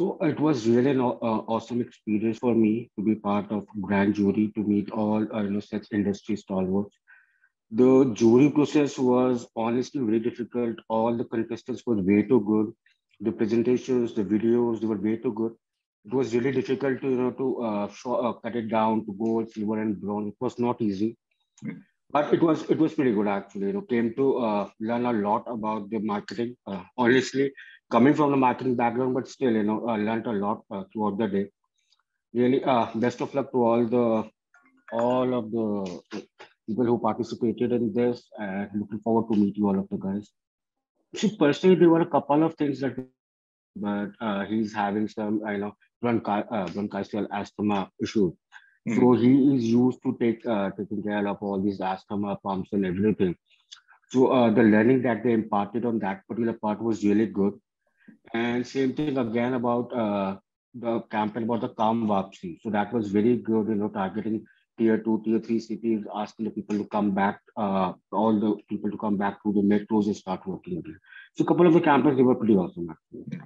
So it was really an uh, awesome experience for me to be part of grand jury to meet all uh, you know such industry stalwarts. The jury process was honestly very difficult. All the contestants were way too good. The presentations, the videos, they were way too good. It was really difficult to you know to uh, show, uh, cut it down to gold, silver, and bronze. It was not easy, but it was it was pretty good actually. You know, came to uh, learn a lot about the marketing. Uh, honestly, coming from the marketing background, but still, you know, uh, learned a lot uh, throughout the day. Really, uh, best of luck to all the all of the people who participated in this, and looking forward to meet you all of the guys. See, personally, there were a couple of things that, but uh, he's having some, I know, bronchi- bronchial asthma issue. Mm-hmm. So he is used to take uh, taking care of all these asthma pumps and everything. So uh, the learning that they imparted on that particular part was really good. And same thing again about uh, the campaign about the Kam Vapsi. So that was very good, you know, targeting tier two, tier three cities, asking the people to come back, uh, all the people to come back to the metros and start working again. So a couple of the campaigns, they were pretty awesome. Actually.